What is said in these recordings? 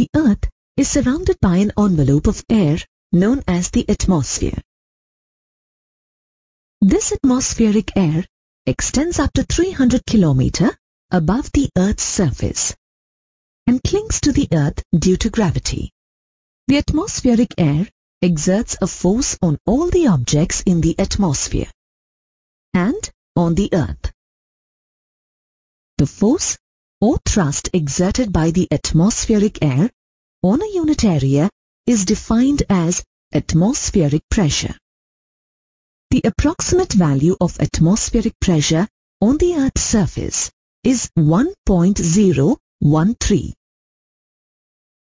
The Earth is surrounded by an envelope of air known as the atmosphere. This atmospheric air extends up to 300 km above the Earth's surface and clings to the Earth due to gravity. The atmospheric air exerts a force on all the objects in the atmosphere and on the Earth. The force or thrust exerted by the atmospheric air on a unit area is defined as atmospheric pressure. The approximate value of atmospheric pressure on the Earth's surface is 1.013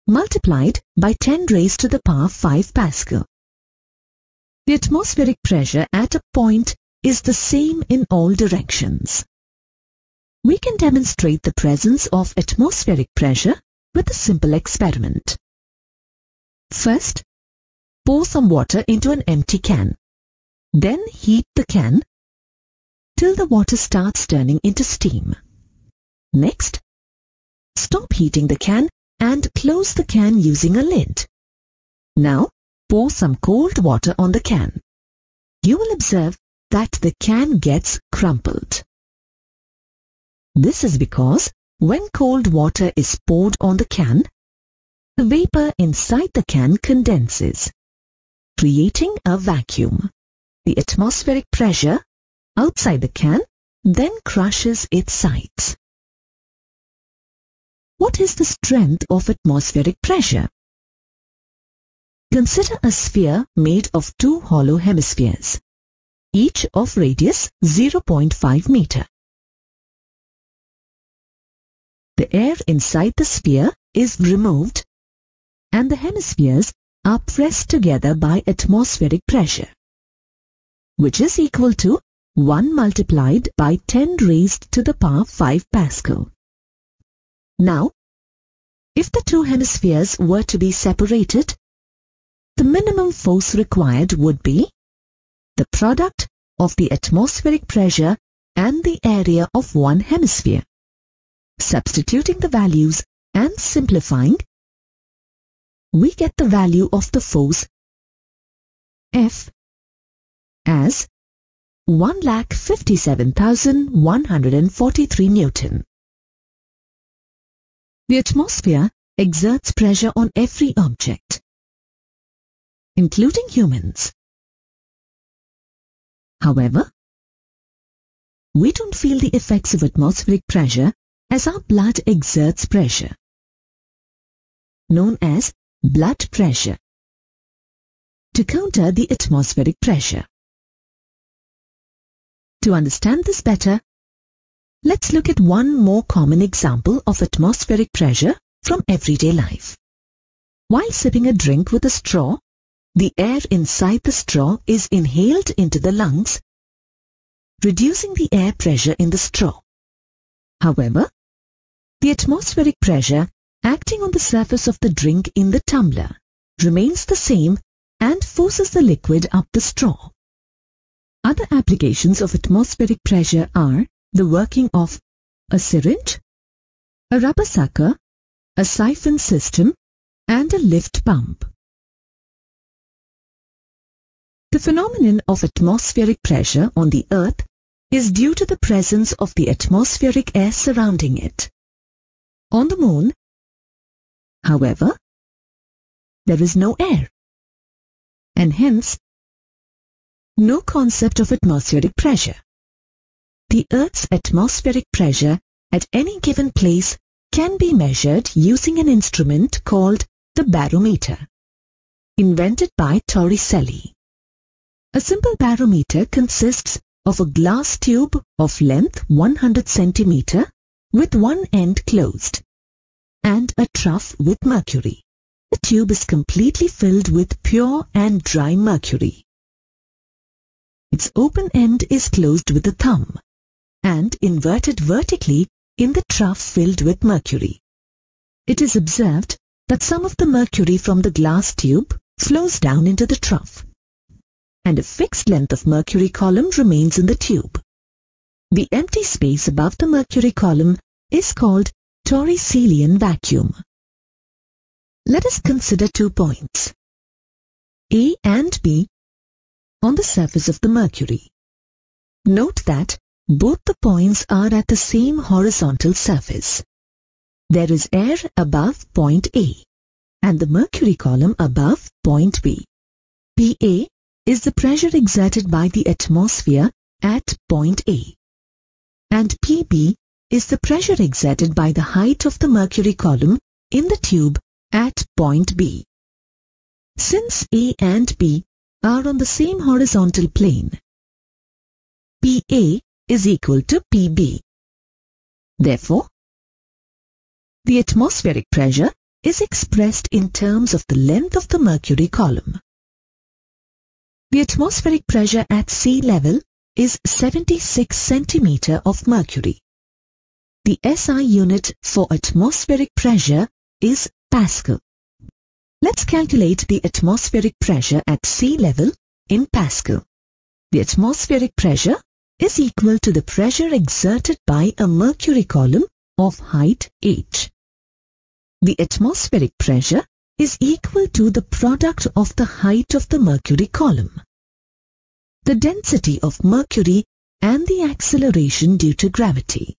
multiplied by 10 raised to the power 5 Pascal. The atmospheric pressure at a point is the same in all directions. We can demonstrate the presence of atmospheric pressure with a simple experiment. First, pour some water into an empty can. Then heat the can till the water starts turning into steam. Next, stop heating the can and close the can using a lid. Now, pour some cold water on the can. You will observe that the can gets crumpled. This is because when cold water is poured on the can, the vapor inside the can condenses, creating a vacuum. The atmospheric pressure outside the can then crushes its sides. What is the strength of atmospheric pressure? Consider a sphere made of two hollow hemispheres, each of radius 0.5 meter. The air inside the sphere is removed and the hemispheres are pressed together by atmospheric pressure, which is equal to 1 multiplied by 10 raised to the power 5 Pascal. Now, if the two hemispheres were to be separated, the minimum force required would be the product of the atmospheric pressure and the area of one hemisphere. Substituting the values and simplifying, we get the value of the force F as 1,57,143 Newton. The atmosphere exerts pressure on every object, including humans. However, we don't feel the effects of atmospheric pressure as our blood exerts pressure, known as blood pressure, to counter the atmospheric pressure. To understand this better, Let's look at one more common example of atmospheric pressure from everyday life. While sipping a drink with a straw, the air inside the straw is inhaled into the lungs, reducing the air pressure in the straw. However, the atmospheric pressure acting on the surface of the drink in the tumbler remains the same and forces the liquid up the straw. Other applications of atmospheric pressure are the working of a syringe, a rubber sucker, a siphon system and a lift pump. The phenomenon of atmospheric pressure on the Earth is due to the presence of the atmospheric air surrounding it. On the Moon, however, there is no air and hence no concept of atmospheric pressure. The Earth's atmospheric pressure at any given place can be measured using an instrument called the barometer, invented by Torricelli. A simple barometer consists of a glass tube of length 100 centimeter with one end closed and a trough with mercury. The tube is completely filled with pure and dry mercury. Its open end is closed with a thumb and inverted vertically in the trough filled with mercury. It is observed that some of the mercury from the glass tube flows down into the trough, and a fixed length of mercury column remains in the tube. The empty space above the mercury column is called Torricellian vacuum. Let us consider two points, A and B, on the surface of the mercury. Note that both the points are at the same horizontal surface. There is air above point A and the mercury column above point B. PA is the pressure exerted by the atmosphere at point A and PB is the pressure exerted by the height of the mercury column in the tube at point B. Since A and B are on the same horizontal plane, PA is equal to PB. Therefore, the atmospheric pressure is expressed in terms of the length of the mercury column. The atmospheric pressure at sea level is 76 centimeter of mercury. The SI unit for atmospheric pressure is Pascal. Let's calculate the atmospheric pressure at sea level in Pascal. The atmospheric pressure is equal to the pressure exerted by a mercury column of height h. The atmospheric pressure is equal to the product of the height of the mercury column the density of mercury and the acceleration due to gravity.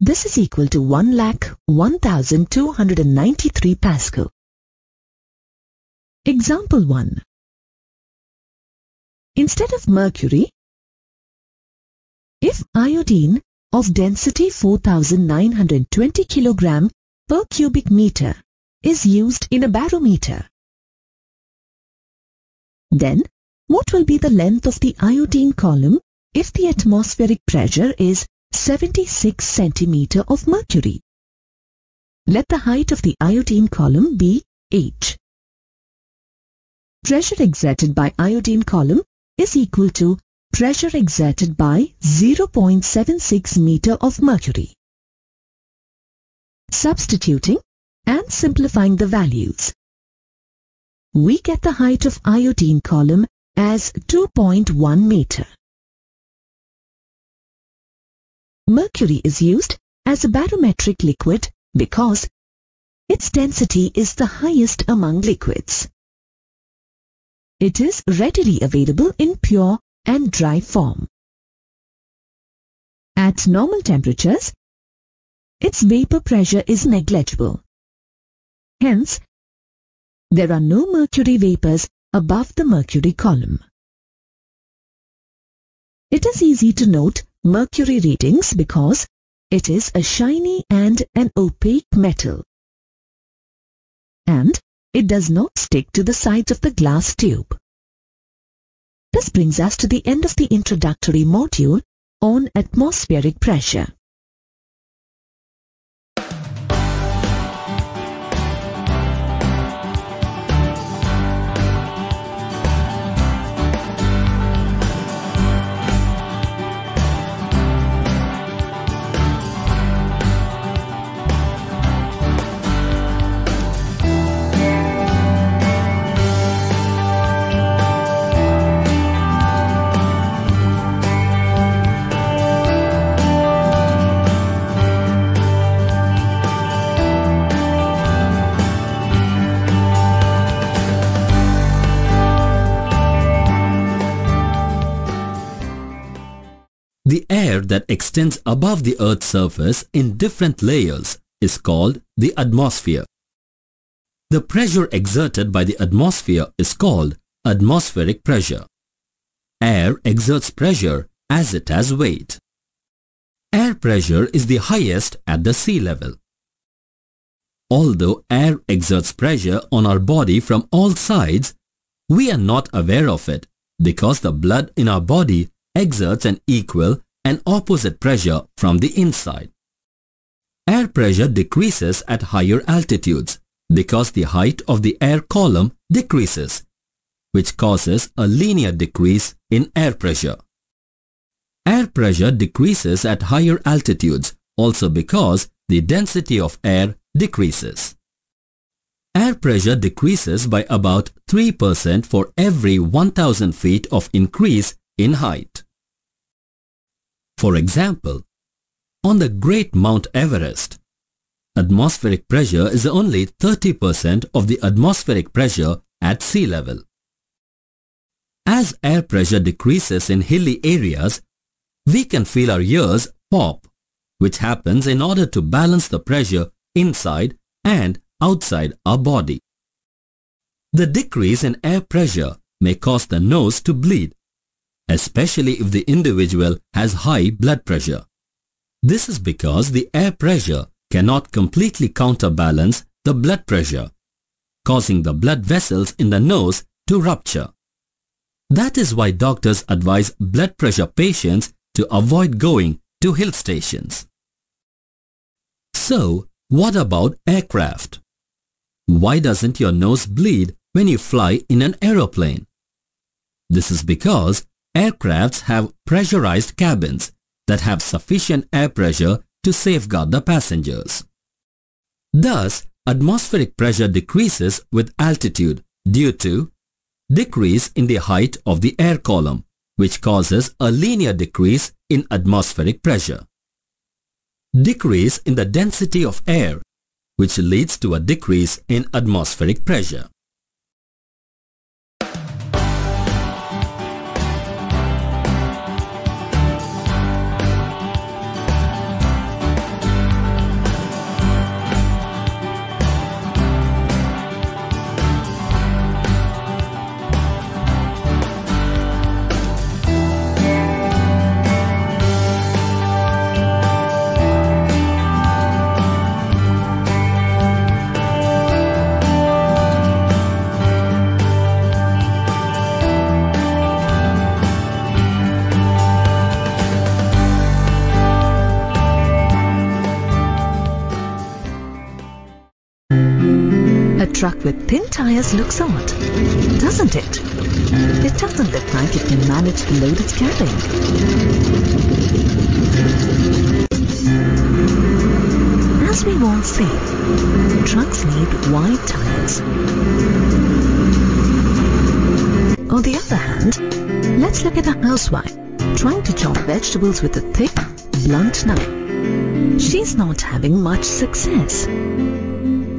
This is equal to 1 lakh 1293 Pascal. Example 1. Instead of mercury, if iodine of density 4920 kg per cubic meter is used in a barometer, then what will be the length of the iodine column if the atmospheric pressure is 76 centimeter of mercury? Let the height of the iodine column be h. Pressure exerted by iodine column is equal to pressure exerted by 0.76 meter of mercury. Substituting and simplifying the values, we get the height of iodine column as 2.1 meter. Mercury is used as a barometric liquid because its density is the highest among liquids. It is readily available in pure and dry form. At normal temperatures, its vapor pressure is negligible. Hence, there are no mercury vapors above the mercury column. It is easy to note mercury readings because it is a shiny and an opaque metal. And it does not stick to the sides of the glass tube. This brings us to the end of the introductory module on atmospheric pressure. Extends above the Earth's surface in different layers is called the atmosphere. The pressure exerted by the atmosphere is called atmospheric pressure. Air exerts pressure as it has weight. Air pressure is the highest at the sea level. Although air exerts pressure on our body from all sides, we are not aware of it because the blood in our body exerts an equal and opposite pressure from the inside. Air pressure decreases at higher altitudes because the height of the air column decreases, which causes a linear decrease in air pressure. Air pressure decreases at higher altitudes also because the density of air decreases. Air pressure decreases by about 3% for every 1000 feet of increase in height. For example, on the Great Mount Everest, atmospheric pressure is only 30% of the atmospheric pressure at sea level. As air pressure decreases in hilly areas, we can feel our ears pop, which happens in order to balance the pressure inside and outside our body. The decrease in air pressure may cause the nose to bleed, especially if the individual has high blood pressure. This is because the air pressure cannot completely counterbalance the blood pressure, causing the blood vessels in the nose to rupture. That is why doctors advise blood pressure patients to avoid going to hill stations. So, what about aircraft? Why doesn't your nose bleed when you fly in an aeroplane? This is because aircrafts have pressurized cabins that have sufficient air pressure to safeguard the passengers. Thus, atmospheric pressure decreases with altitude due to decrease in the height of the air column, which causes a linear decrease in atmospheric pressure. Decrease in the density of air, which leads to a decrease in atmospheric pressure. Truck with thin tires looks odd, doesn't it? It doesn't look like it can manage to load its carrying. As we all see, trucks need wide tires. On the other hand, let's look at a housewife trying to chop vegetables with a thick, blunt knife. She's not having much success.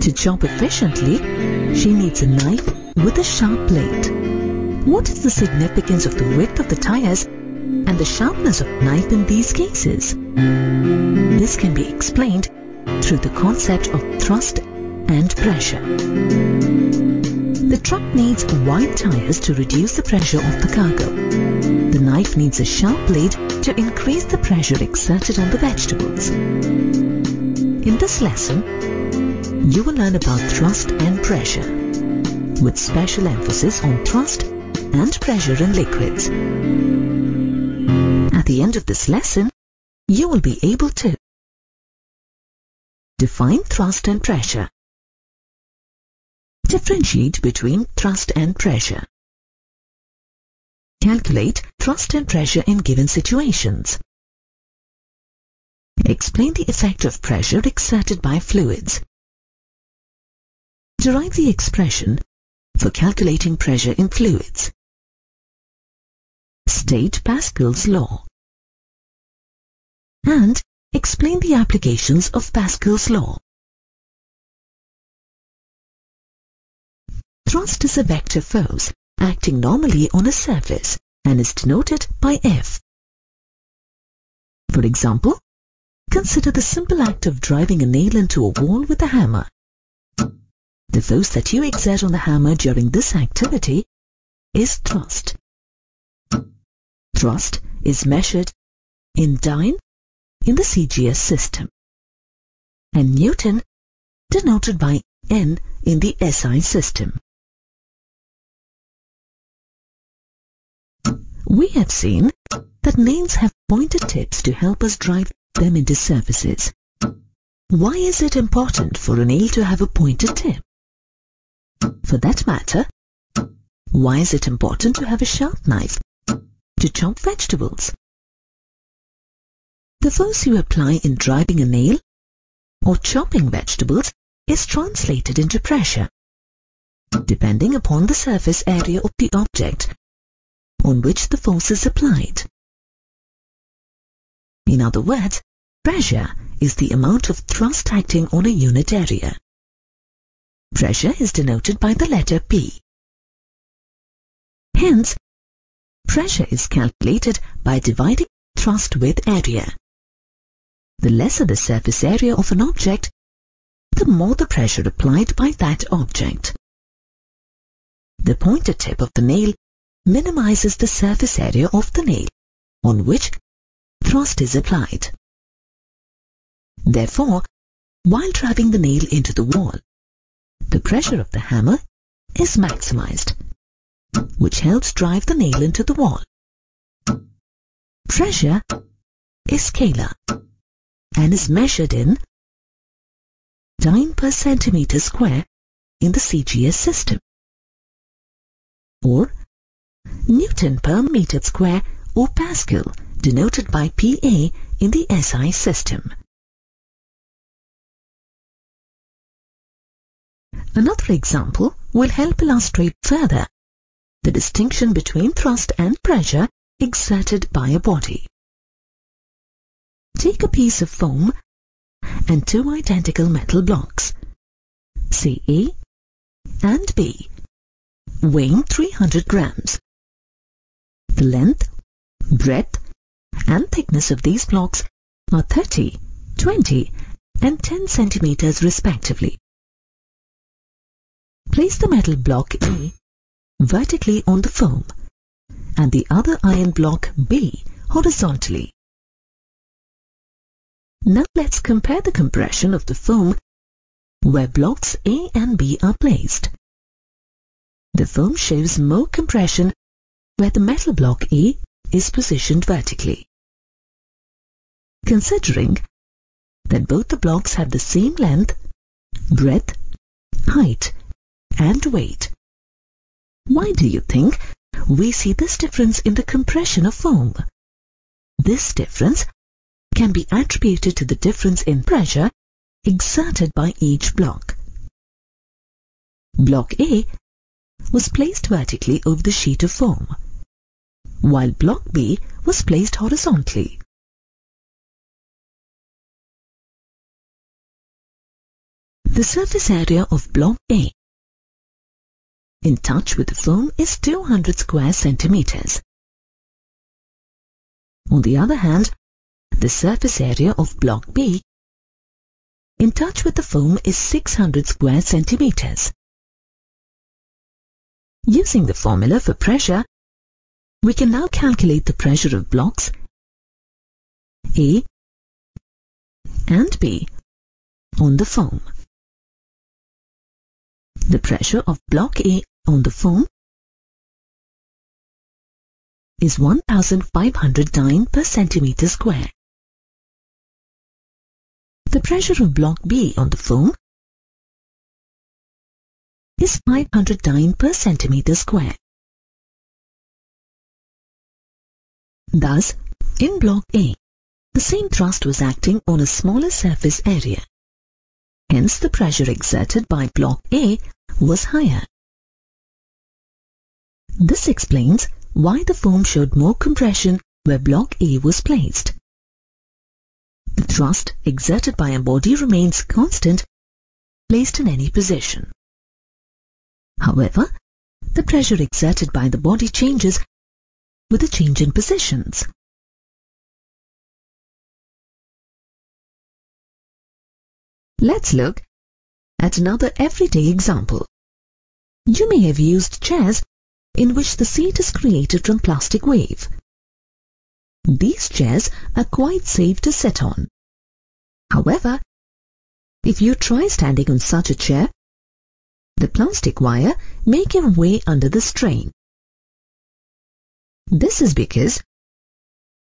To chop efficiently, she needs a knife with a sharp blade. What is the significance of the width of the tires and the sharpness of knife in these cases? This can be explained through the concept of thrust and pressure. The truck needs wide tires to reduce the pressure of the cargo. The knife needs a sharp blade to increase the pressure exerted on the vegetables. In this lesson, you will learn about thrust and pressure, with special emphasis on thrust and pressure in liquids. At the end of this lesson, you will be able to define thrust and pressure, differentiate between thrust and pressure, calculate thrust and pressure in given situations, explain the effect of pressure exerted by fluids, Derive the expression for calculating pressure in fluids. State Pascal's law. And explain the applications of Pascal's law. Thrust is a vector force acting normally on a surface and is denoted by F. For example, consider the simple act of driving a nail into a wall with a hammer. The force that you exert on the hammer during this activity is thrust. Thrust is measured in dyne in the CGS system and Newton denoted by N in the SI system. We have seen that nails have pointed tips to help us drive them into surfaces. Why is it important for a nail to have a pointed tip? For that matter, why is it important to have a sharp knife to chop vegetables? The force you apply in driving a nail or chopping vegetables is translated into pressure, depending upon the surface area of the object on which the force is applied. In other words, pressure is the amount of thrust acting on a unit area. Pressure is denoted by the letter P. Hence, pressure is calculated by dividing thrust with area. The lesser the surface area of an object, the more the pressure applied by that object. The pointed tip of the nail minimizes the surface area of the nail on which thrust is applied. Therefore, while driving the nail into the wall, the pressure of the hammer is maximized, which helps drive the nail into the wall. Pressure is scalar and is measured in dyne per centimeter square in the CGS system or Newton per meter square or Pascal denoted by PA in the SI system. Another example will help illustrate further the distinction between thrust and pressure exerted by a body. Take a piece of foam and two identical metal blocks, A and B, weighing 300 grams. The length, breadth and thickness of these blocks are 30, 20 and 10 centimeters respectively. Place the metal block A vertically on the foam and the other iron block B horizontally. Now let's compare the compression of the foam where blocks A and B are placed. The foam shows more compression where the metal block A is positioned vertically. Considering that both the blocks have the same length, breadth, height and weight. Why do you think we see this difference in the compression of foam? This difference can be attributed to the difference in pressure exerted by each block. Block A was placed vertically over the sheet of foam, while block B was placed horizontally. The surface area of block A in touch with the foam is 200 square centimeters. On the other hand, the surface area of block B in touch with the foam is 600 square centimeters. Using the formula for pressure, we can now calculate the pressure of blocks A and B on the foam. The pressure of block A on the foam is 1509 per centimeter square. The pressure of block B on the foam is 509 per centimeter square. Thus, in block A, the same thrust was acting on a smaller surface area. Hence, the pressure exerted by block A was higher. This explains why the foam showed more compression where block A was placed. The thrust exerted by a body remains constant placed in any position. However, the pressure exerted by the body changes with a change in positions. Let's look at another everyday example. You may have used chairs in which the seat is created from plastic wave. These chairs are quite safe to sit on. However, if you try standing on such a chair, the plastic wire may give way under the strain. This is because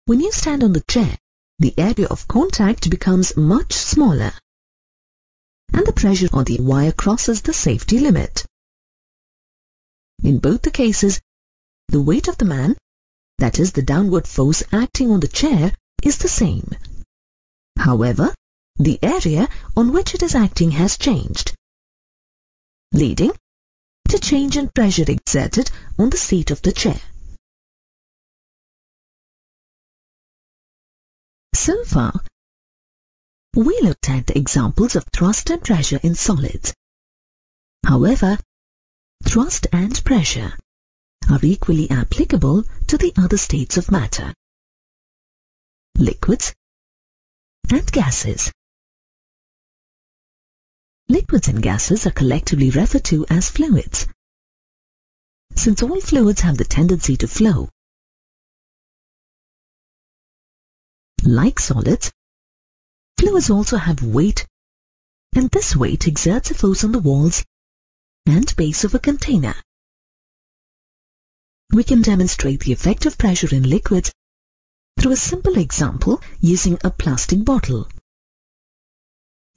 when you stand on the chair, the area of contact becomes much smaller and the pressure on the wire crosses the safety limit. In both the cases, the weight of the man that is the downward force acting on the chair, is the same. However, the area on which it is acting has changed, leading to change in pressure exerted on the seat of the chair. So far, we looked at examples of thrust and pressure in solids. However, thrust and pressure are equally applicable to the other states of matter, liquids and gases. Liquids and gases are collectively referred to as fluids. Since all fluids have the tendency to flow, like solids, fluids also have weight and this weight exerts a force on the walls and base of a container. We can demonstrate the effect of pressure in liquids through a simple example using a plastic bottle.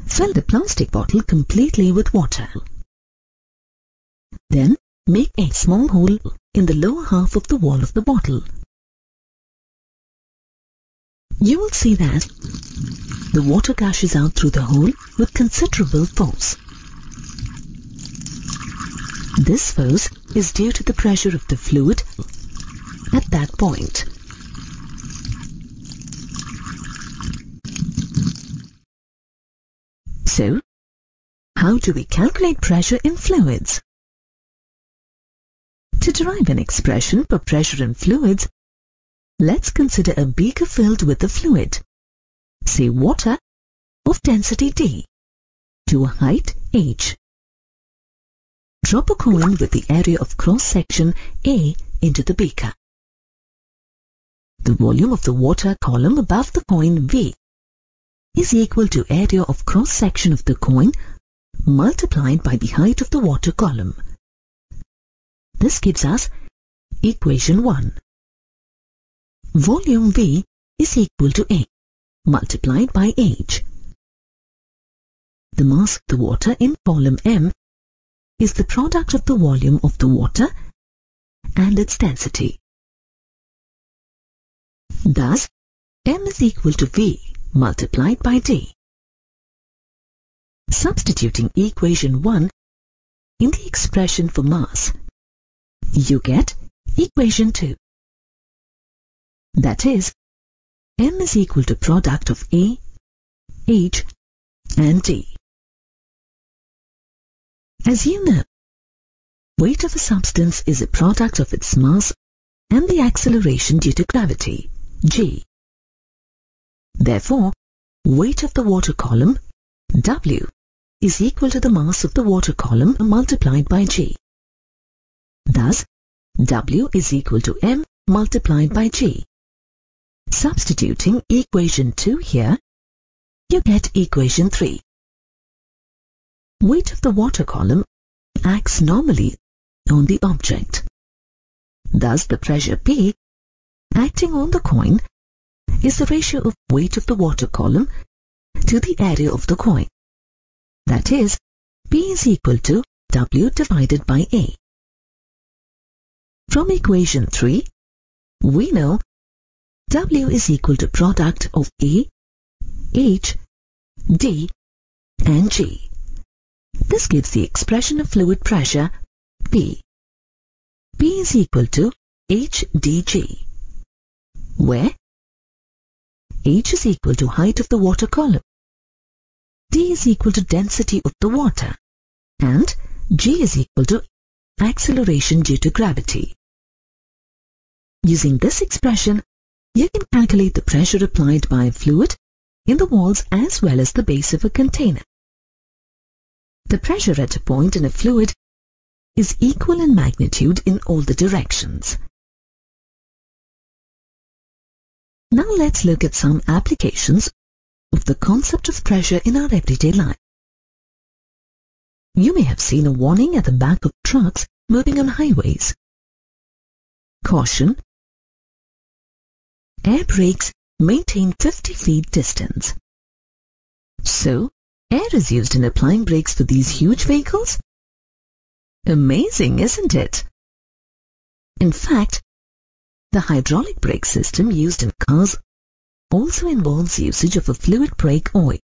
Fill the plastic bottle completely with water. Then make a small hole in the lower half of the wall of the bottle. You will see that the water gushes out through the hole with considerable force. This force is due to the pressure of the fluid at that point. So, how do we calculate pressure in fluids? To derive an expression for pressure in fluids, let's consider a beaker filled with a fluid, say water, of density D, to a height h. Drop a coin with the area of cross-section A into the beaker. The volume of the water column above the coin V is equal to area of cross-section of the coin multiplied by the height of the water column. This gives us equation 1. Volume V is equal to A multiplied by H. The mass of the water in column M is the product of the volume of the water and its density. Thus, M is equal to V multiplied by D. Substituting equation 1 in the expression for mass, you get equation 2. That is, M is equal to product of A, H and D. As you know, weight of a substance is a product of its mass and the acceleration due to gravity, g. Therefore, weight of the water column, W, is equal to the mass of the water column multiplied by g. Thus, W is equal to m multiplied by g. Substituting equation 2 here, you get equation 3. Weight of the water column acts normally on the object. Thus, the pressure P acting on the coin is the ratio of weight of the water column to the area of the coin. That is, P is equal to W divided by A. From equation 3, we know W is equal to product of A, H, D and G. This gives the expression of fluid pressure P. P is equal to HdG, where H is equal to height of the water column, D is equal to density of the water, and G is equal to acceleration due to gravity. Using this expression, you can calculate the pressure applied by a fluid in the walls as well as the base of a container. The pressure at a point in a fluid is equal in magnitude in all the directions. Now let's look at some applications of the concept of pressure in our everyday life. You may have seen a warning at the back of trucks moving on highways. Caution! Air brakes maintain 50 feet distance. So, air is used in applying brakes for these huge vehicles? Amazing, isn't it? In fact, the hydraulic brake system used in cars also involves usage of a fluid brake oil.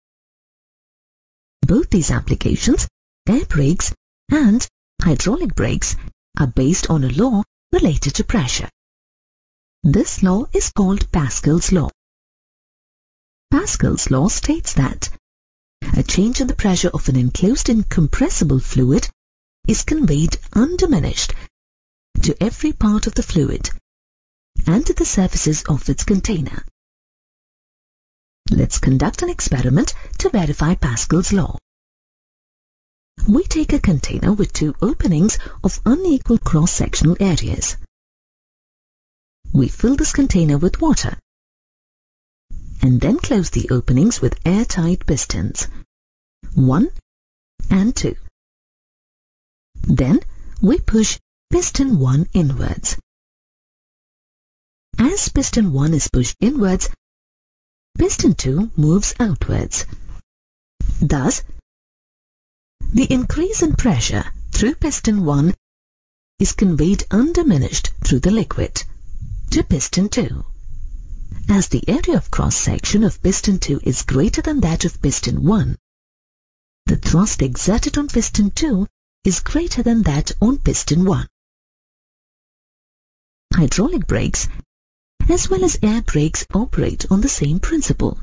Both these applications, air brakes and hydraulic brakes, are based on a law related to pressure. This law is called Pascal's law. Pascal's law states that a change in the pressure of an enclosed incompressible fluid is conveyed undiminished to every part of the fluid and to the surfaces of its container. Let's conduct an experiment to verify Pascal's law. We take a container with two openings of unequal cross-sectional areas. We fill this container with water and then close the openings with airtight pistons 1 and 2. Then we push piston 1 inwards. As piston 1 is pushed inwards, piston 2 moves outwards. Thus, the increase in pressure through piston 1 is conveyed undiminished through the liquid to piston 2. As the area of cross-section of piston 2 is greater than that of piston 1, the thrust exerted on piston 2 is greater than that on piston 1. Hydraulic brakes as well as air brakes operate on the same principle.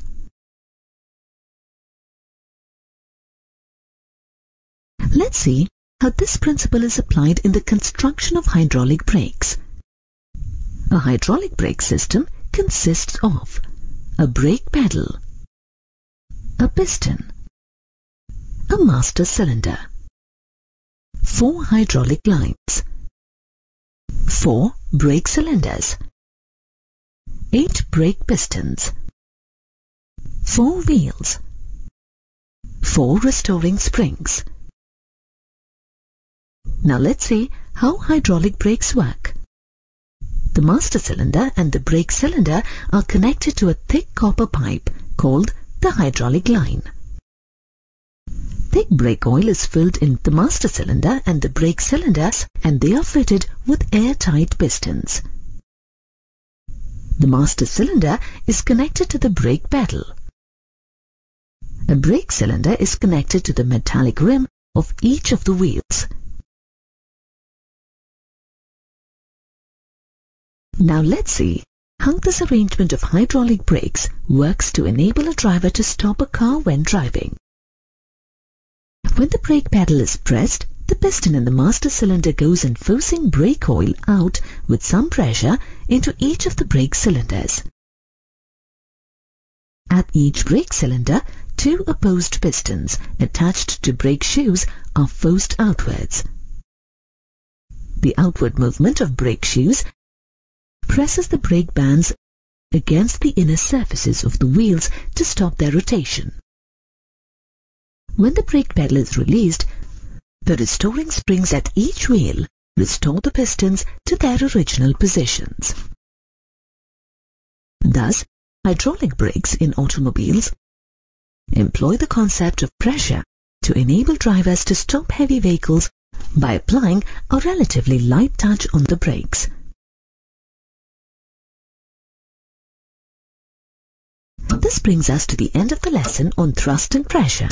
Let's see how this principle is applied in the construction of hydraulic brakes. A hydraulic brake system consists of a brake pedal, a piston, a master cylinder, four hydraulic lines, four brake cylinders, eight brake pistons, four wheels, four restoring springs. Now let's see how hydraulic brakes work. The master cylinder and the brake cylinder are connected to a thick copper pipe called the hydraulic line. Thick brake oil is filled in the master cylinder and the brake cylinders and they are fitted with airtight pistons. The master cylinder is connected to the brake pedal. A brake cylinder is connected to the metallic rim of each of the wheels. Now let's see how this arrangement of hydraulic brakes works to enable a driver to stop a car when driving. When the brake pedal is pressed, the piston in the master cylinder goes in forcing brake oil out with some pressure into each of the brake cylinders. At each brake cylinder, two opposed pistons attached to brake shoes are forced outwards. The outward movement of brake shoes presses the brake bands against the inner surfaces of the wheels to stop their rotation. When the brake pedal is released, the restoring springs at each wheel restore the pistons to their original positions. Thus, hydraulic brakes in automobiles employ the concept of pressure to enable drivers to stop heavy vehicles by applying a relatively light touch on the brakes. This brings us to the end of the lesson on thrust and pressure.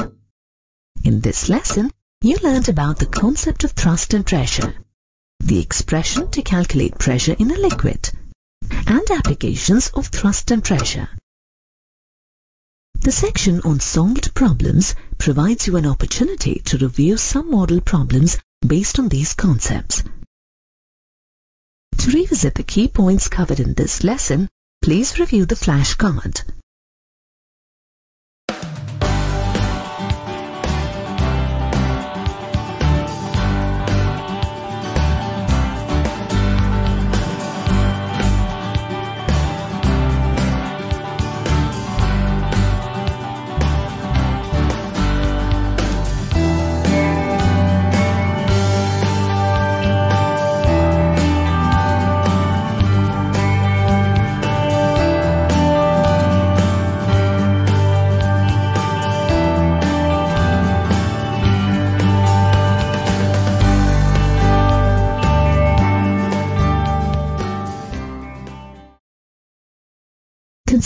In this lesson, you learned about the concept of thrust and pressure, the expression to calculate pressure in a liquid, and applications of thrust and pressure. The section on solved problems provides you an opportunity to review some model problems based on these concepts. To revisit the key points covered in this lesson, please review the flashcard.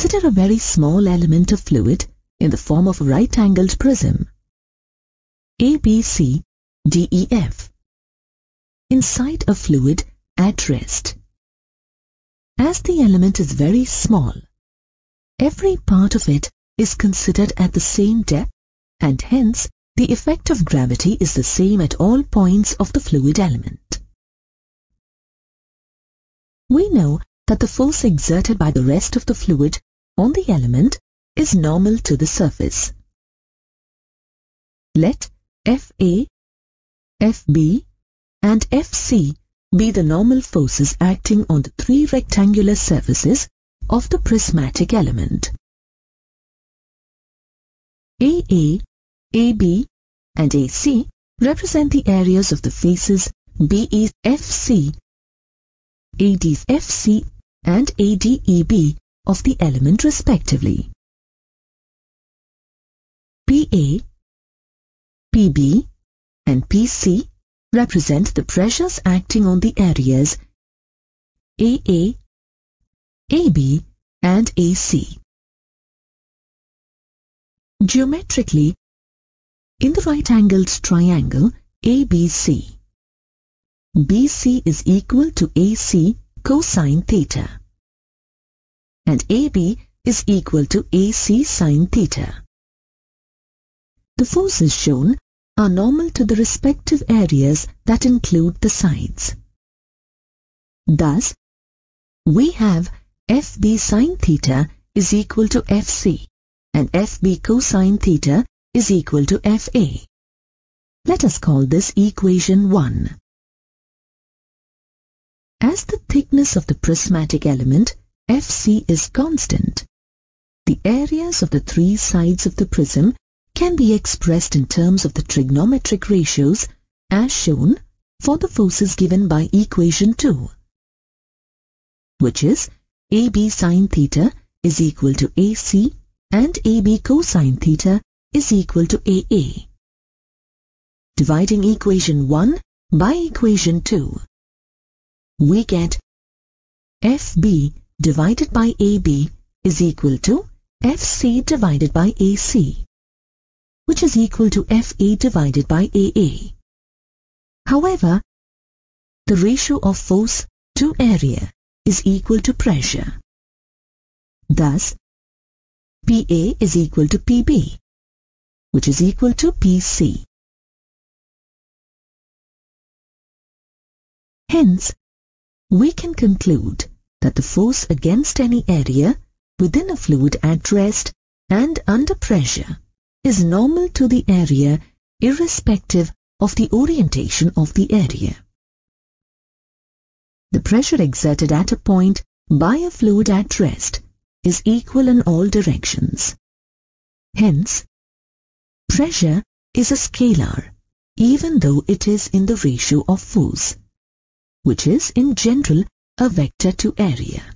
Consider a very small element of fluid in the form of a right-angled prism. A, B, C, D, E, F. Inside a fluid at rest. As the element is very small, every part of it is considered at the same depth and hence the effect of gravity is the same at all points of the fluid element. We know that the force exerted by the rest of the fluid on the element is normal to the surface. Let FA, FB and FC be the normal forces acting on the three rectangular surfaces of the prismatic element. AA, AB and AC represent the areas of the faces BEFC, ADFC and ADEB of the element respectively. PA, PB and PC represent the pressures acting on the areas AA, AB and AC. Geometrically, in the right-angled triangle ABC, BC is equal to AC cosine theta and AB is equal to AC sine theta. The forces shown are normal to the respective areas that include the sides. Thus, we have FB sine theta is equal to FC and FB cosine theta is equal to FA. Let us call this equation 1. As the thickness of the prismatic element FC is constant, the areas of the three sides of the prism can be expressed in terms of the trigonometric ratios as shown for the forces given by equation 2, which is AB sine theta is equal to AC and AB cosine theta is equal to AA. Dividing equation 1 by equation 2, we get FB divided by AB is equal to FC divided by AC which is equal to FA divided by AA. However, the ratio of force to area is equal to pressure. Thus, PA is equal to PB, which is equal to PC. Hence, we can conclude that the force against any area within a fluid at rest and under pressure is normal to the area irrespective of the orientation of the area. The pressure exerted at a point by a fluid at rest is equal in all directions. Hence, pressure is a scalar even though it is in the ratio of force, which is in general a vector to area.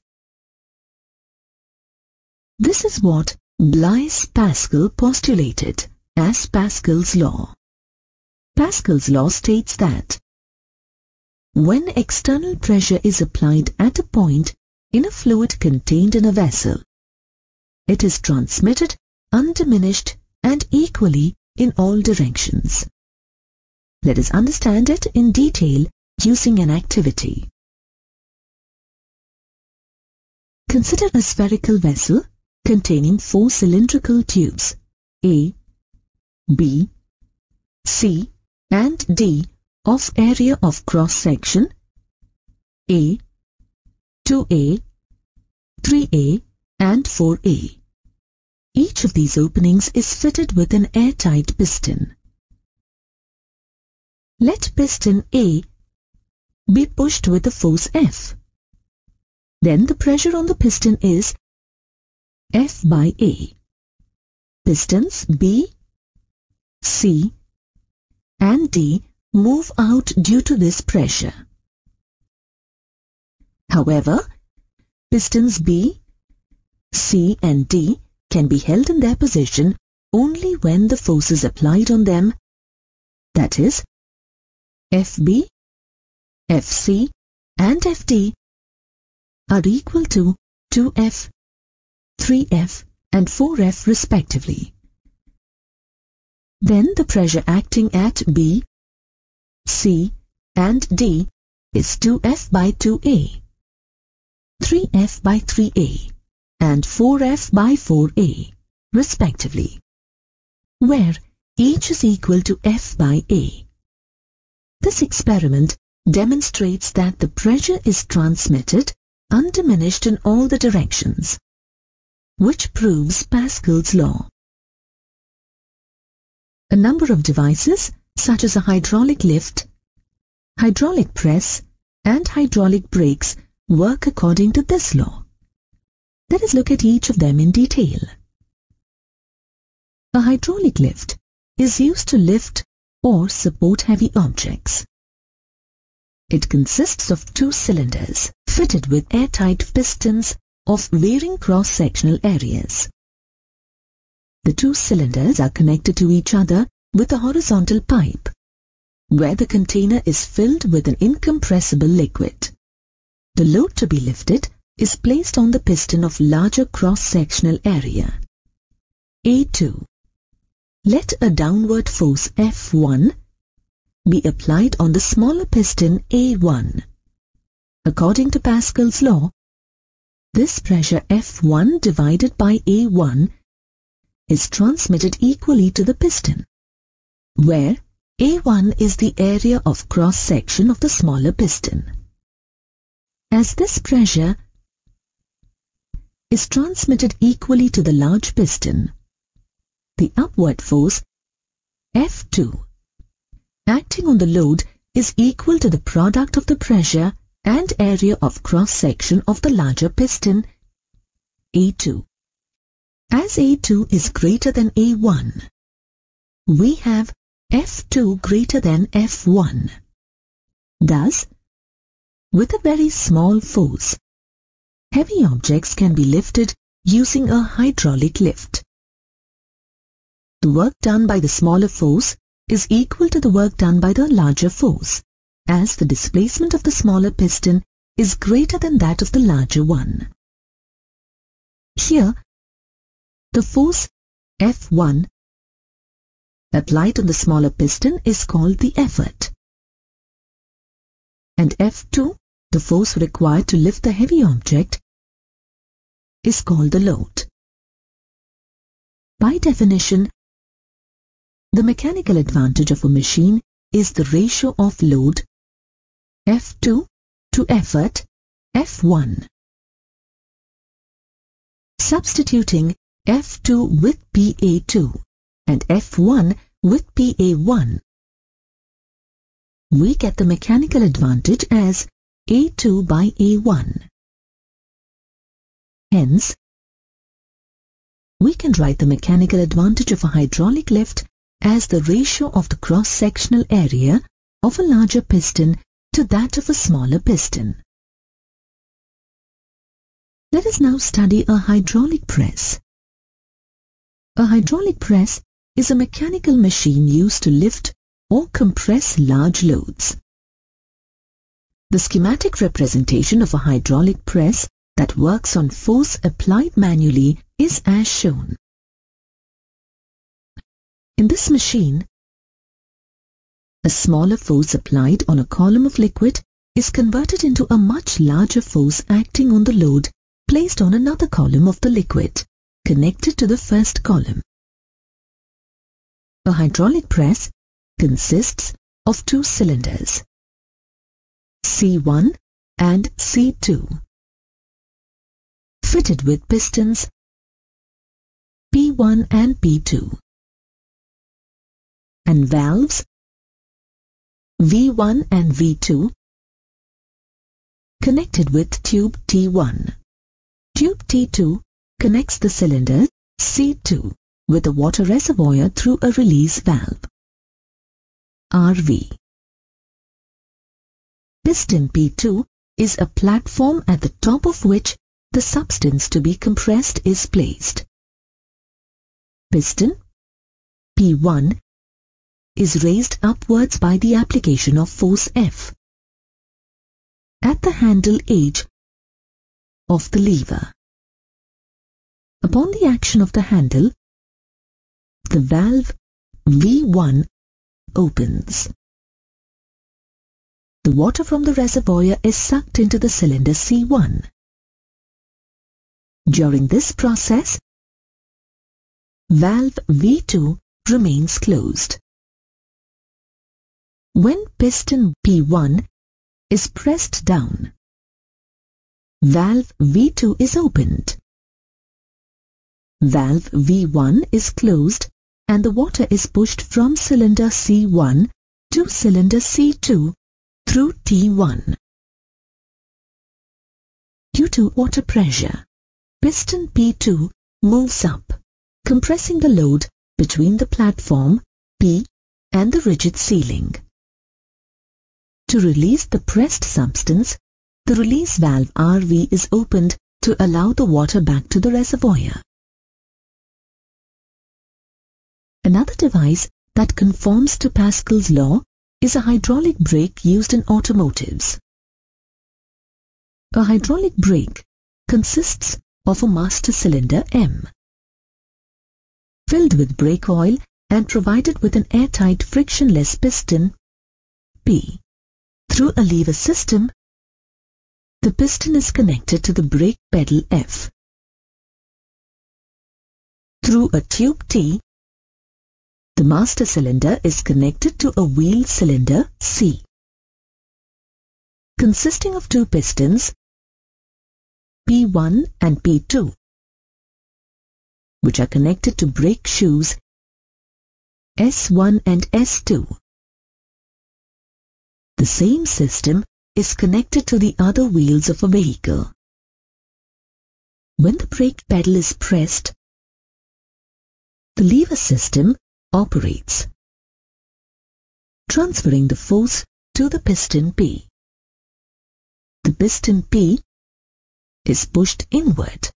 This is what Blaise Pascal postulated as Pascal's law. Pascal's law states that when external pressure is applied at a point in a fluid contained in a vessel, it is transmitted undiminished and equally in all directions. Let us understand it in detail using an activity. Consider a spherical vessel containing four cylindrical tubes A, B, C and D of area of cross section A, 2A, 3A and 4A. Each of these openings is fitted with an airtight piston. Let piston A be pushed with a force F. Then the pressure on the piston is F by A. Pistons B, C and D move out due to this pressure. However, pistons B, C and D can be held in their position only when the forces applied on them, that is, FB, FC and FD are equal to 2F 3F and 4F respectively. Then the pressure acting at B, C and D is 2F by 2A, 3F by 3A and 4F by 4A respectively, where each is equal to F by A. This experiment demonstrates that the pressure is transmitted undiminished in all the directions, which proves Pascal's law. A number of devices, such as a hydraulic lift, hydraulic press, and hydraulic brakes work according to this law. Let us look at each of them in detail. A hydraulic lift is used to lift or support heavy objects. It consists of two cylinders fitted with airtight pistons of varying cross-sectional areas. The two cylinders are connected to each other with a horizontal pipe, where the container is filled with an incompressible liquid. The load to be lifted is placed on the piston of larger cross-sectional area. A2. Let a downward force F1 be applied on the smaller piston A1. According to Pascal's law, this pressure F1 divided by A1 is transmitted equally to the piston, where A1 is the area of cross-section of the smaller piston. As this pressure is transmitted equally to the large piston, the upward force F2 acting on the load is equal to the product of the pressure and area of cross-section of the larger piston A2. As A2 is greater than A1, we have F2 greater than F1. Thus, with a very small force, heavy objects can be lifted using a hydraulic lift. The work done by the smaller force is equal to the work done by the larger force, as the displacement of the smaller piston is greater than that of the larger one. Here, the force F1 applied on the smaller piston is called the effort. And F2, the force required to lift the heavy object, is called the load. By definition, the mechanical advantage of a machine is the ratio of load F2 to effort F1. Substituting F2 with PA2 and F1 with PA1, we get the mechanical advantage as A2 by A1. Hence, we can write the mechanical advantage of a hydraulic lift as the ratio of the cross-sectional area of a larger piston to that of a smaller piston. Let us now study a hydraulic press. A hydraulic press is a mechanical machine used to lift or compress large loads. The schematic representation of a hydraulic press that works on force applied manually is as shown. In this machine, a smaller force applied on a column of liquid is converted into a much larger force acting on the load placed on another column of the liquid, connected to the first column. A hydraulic press consists of two cylinders, C1 and C2, fitted with pistons P1 and P2 and valves V1 and V2 connected with tube T1. Tube T2 connects the cylinder C2 with a water reservoir through a release valve. RV Piston P2 is a platform at the top of which the substance to be compressed is placed. Piston P1 is raised upwards by the application of force F at the handle edge of the lever. Upon the action of the handle, the valve V1 opens. The water from the reservoir is sucked into the cylinder C1. During this process, valve V2 remains closed. When piston P1 is pressed down, valve V2 is opened. Valve V1 is closed and the water is pushed from cylinder C1 to cylinder C2 through T1. Due to water pressure, piston P2 moves up, compressing the load between the platform P and the rigid ceiling. To release the pressed substance, the release valve RV is opened to allow the water back to the reservoir. Another device that conforms to Pascal's law is a hydraulic brake used in automotives. A hydraulic brake consists of a master cylinder M filled with brake oil and provided with an airtight frictionless piston P. Through a lever system, the piston is connected to the brake pedal F. Through a tube T, the master cylinder is connected to a wheel cylinder C. Consisting of two pistons, P1 and P2, which are connected to brake shoes S1 and S2. The same system is connected to the other wheels of a vehicle. When the brake pedal is pressed, the lever system operates, transferring the force to the piston P. The piston P is pushed inward,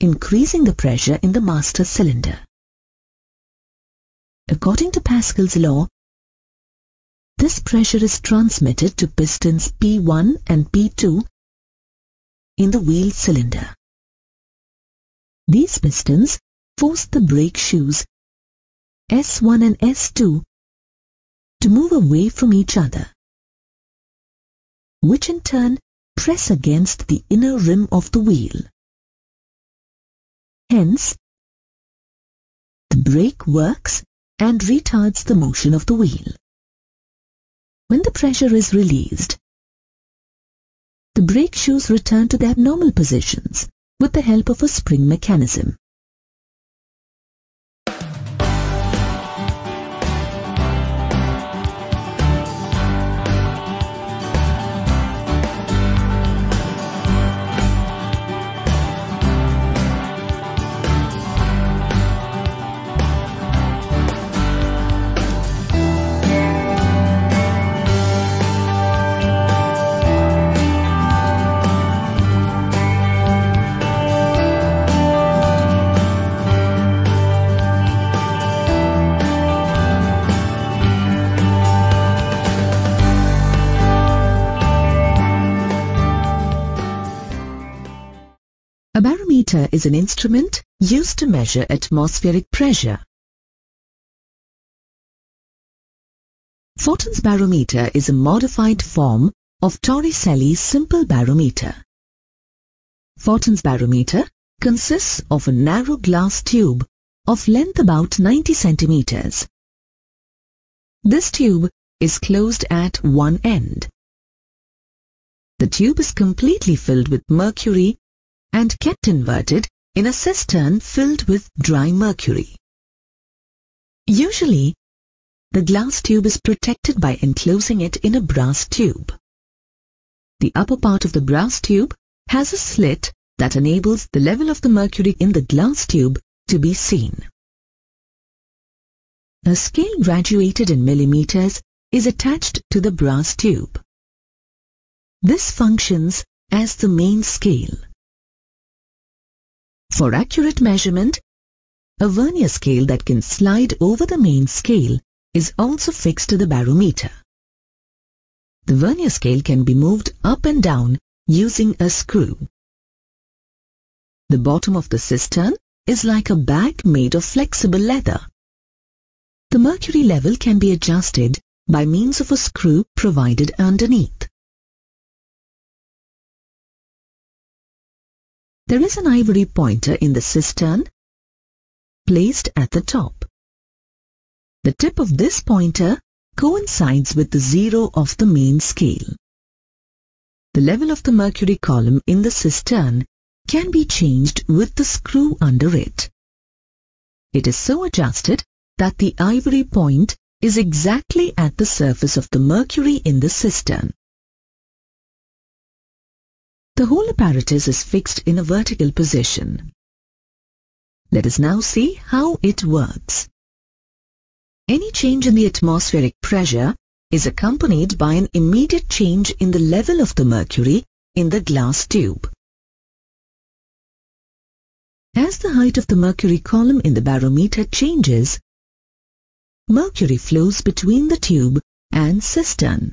increasing the pressure in the master cylinder. According to Pascal's law, this pressure is transmitted to pistons P1 and P2 in the wheel cylinder. These pistons force the brake shoes S1 and S2 to move away from each other, which in turn press against the inner rim of the wheel. Hence, the brake works and retards the motion of the wheel. When the pressure is released, the brake shoes return to their normal positions with the help of a spring mechanism. A barometer is an instrument used to measure atmospheric pressure. Fortin's barometer is a modified form of Torricelli's simple barometer. Fortin's barometer consists of a narrow glass tube of length about 90 centimeters. This tube is closed at one end. The tube is completely filled with mercury and kept inverted in a cistern filled with dry mercury. Usually, the glass tube is protected by enclosing it in a brass tube. The upper part of the brass tube has a slit that enables the level of the mercury in the glass tube to be seen. A scale graduated in millimeters is attached to the brass tube. This functions as the main scale. For accurate measurement, a vernier scale that can slide over the main scale is also fixed to the barometer. The vernier scale can be moved up and down using a screw. The bottom of the cistern is like a bag made of flexible leather. The mercury level can be adjusted by means of a screw provided underneath. There is an ivory pointer in the cistern placed at the top. The tip of this pointer coincides with the zero of the main scale. The level of the mercury column in the cistern can be changed with the screw under it. It is so adjusted that the ivory point is exactly at the surface of the mercury in the cistern. The whole apparatus is fixed in a vertical position. Let us now see how it works. Any change in the atmospheric pressure is accompanied by an immediate change in the level of the mercury in the glass tube. As the height of the mercury column in the barometer changes, mercury flows between the tube and cistern.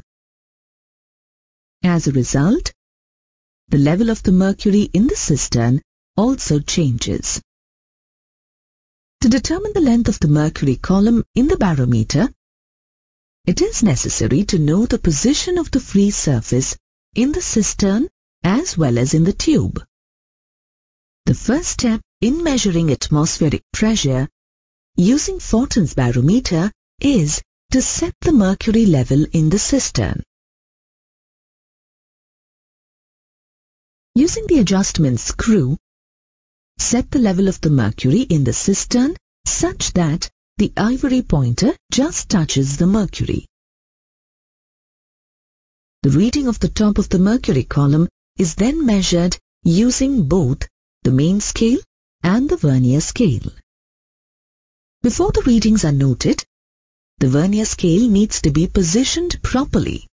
As a result, the level of the mercury in the cistern also changes. To determine the length of the mercury column in the barometer, it is necessary to know the position of the free surface in the cistern as well as in the tube. The first step in measuring atmospheric pressure using Fortin's barometer is to set the mercury level in the cistern. Using the adjustment screw, set the level of the mercury in the cistern such that the ivory pointer just touches the mercury. The reading of the top of the mercury column is then measured using both the main scale and the vernier scale. Before the readings are noted, the vernier scale needs to be positioned properly.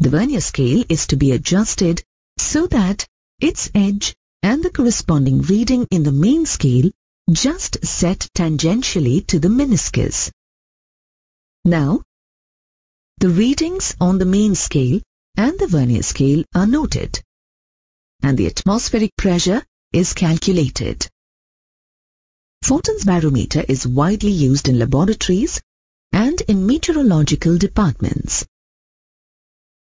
The vernier scale is to be adjusted so that its edge and the corresponding reading in the main scale just set tangentially to the meniscus. Now, the readings on the main scale and the vernier scale are noted, and the atmospheric pressure is calculated. Fortin's barometer is widely used in laboratories and in meteorological departments.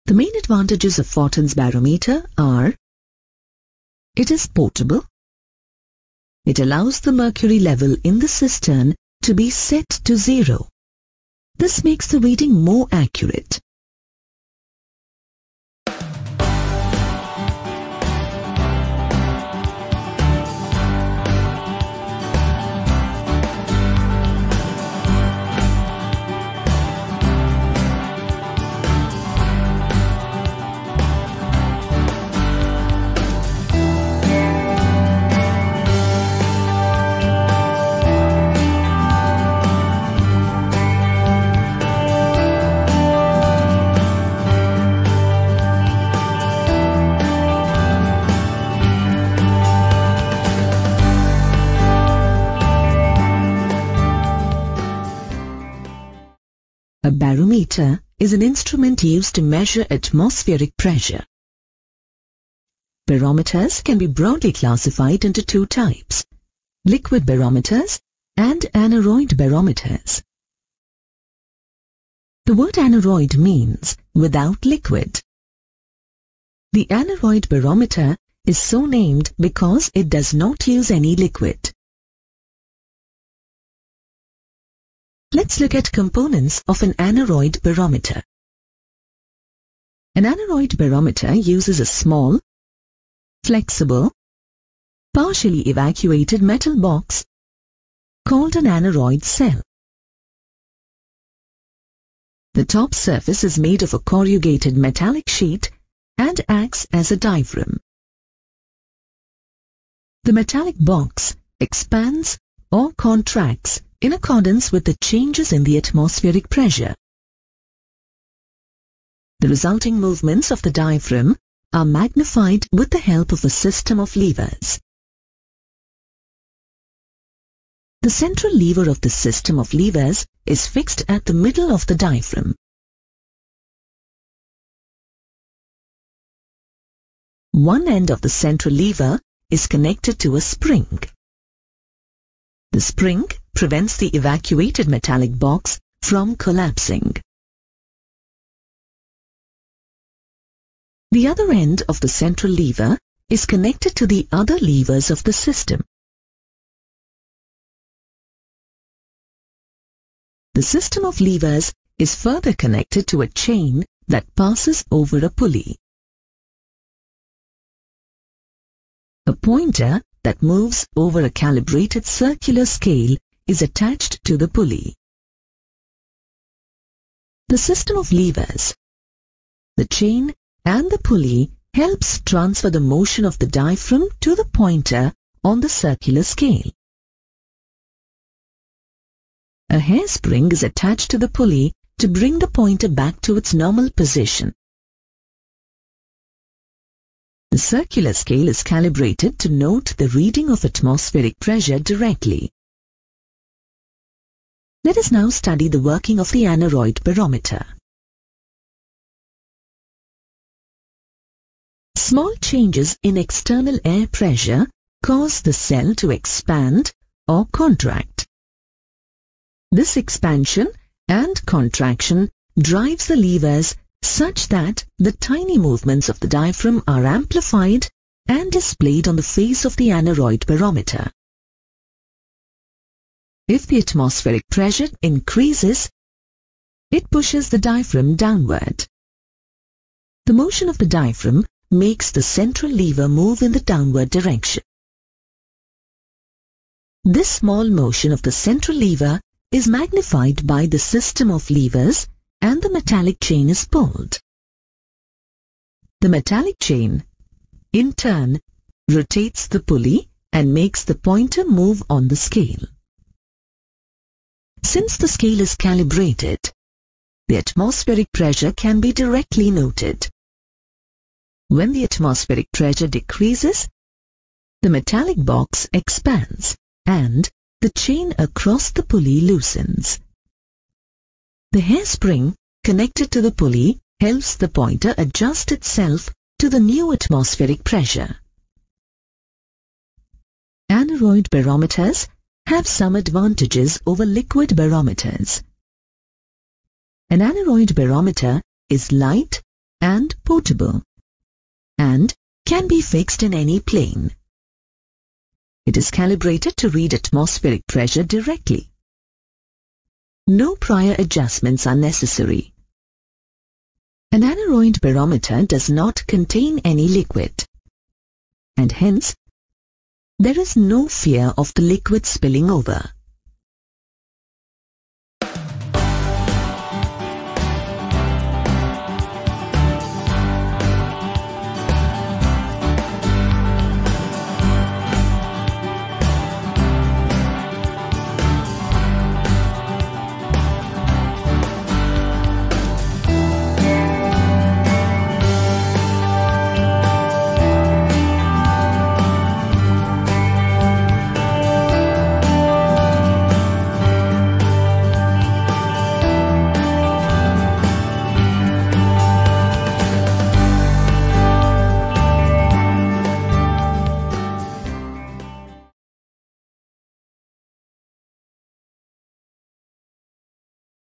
The main advantages of Fortin's barometer are it is portable, it allows the mercury level in the cistern to be set to zero. This makes the reading more accurate. A barometer is an instrument used to measure atmospheric pressure. Barometers can be broadly classified into two types, liquid barometers and aneroid barometers. The word aneroid means without liquid. The aneroid barometer is so named because it does not use any liquid. Let's look at components of an aneroid barometer. An aneroid barometer uses a small, flexible, partially evacuated metal box called an aneroid cell. The top surface is made of a corrugated metallic sheet and acts as a diaphragm. The metallic box expands or contracts in accordance with the changes in the atmospheric pressure. The resulting movements of the diaphragm are magnified with the help of a system of levers. The central lever of the system of levers is fixed at the middle of the diaphragm. One end of the central lever is connected to a spring. The spring prevents the evacuated metallic box from collapsing. The other end of the central lever is connected to the other levers of the system. The system of levers is further connected to a chain that passes over a pulley. A pointer that moves over a calibrated circular scale is attached to the pulley. The system of levers, the chain and the pulley helps transfer the motion of the diaphragm to the pointer on the circular scale. A hairspring is attached to the pulley to bring the pointer back to its normal position. The circular scale is calibrated to note the reading of atmospheric pressure directly. Let us now study the working of the aneroid barometer. Small changes in external air pressure cause the cell to expand or contract. This expansion and contraction drives the levers such that the tiny movements of the diaphragm are amplified and displayed on the face of the aneroid barometer. If the atmospheric pressure increases, it pushes the diaphragm downward. The motion of the diaphragm makes the central lever move in the downward direction. This small motion of the central lever is magnified by the system of levers and the metallic chain is pulled. The metallic chain, in turn, rotates the pulley and makes the pointer move on the scale. Since the scale is calibrated, the atmospheric pressure can be directly noted. When the atmospheric pressure decreases, the metallic box expands and the chain across the pulley loosens. The hairspring connected to the pulley helps the pointer adjust itself to the new atmospheric pressure. Aneroid barometers have some advantages over liquid barometers. An aneroid barometer is light and portable and can be fixed in any plane. It is calibrated to read atmospheric pressure directly. No prior adjustments are necessary. An aneroid barometer does not contain any liquid, and hence there is no fear of the liquid spilling over.